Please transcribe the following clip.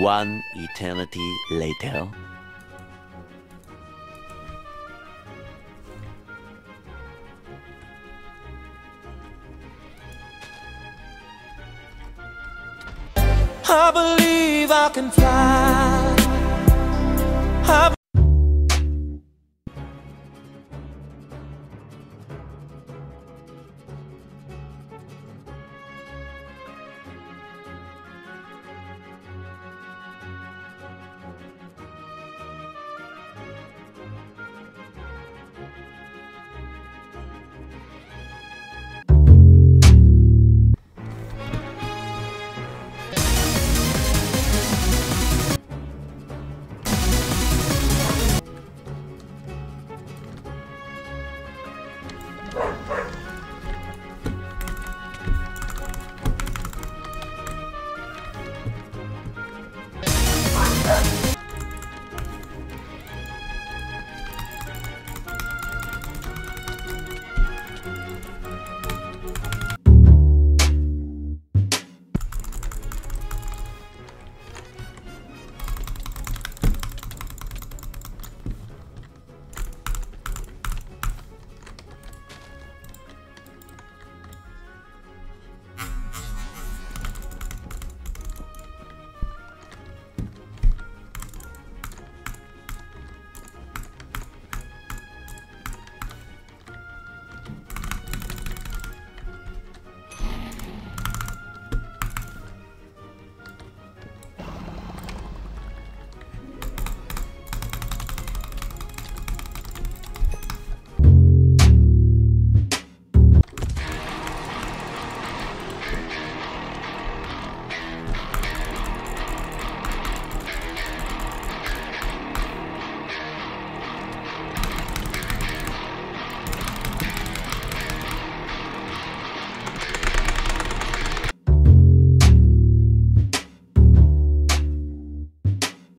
One eternity later. I believe I can fly.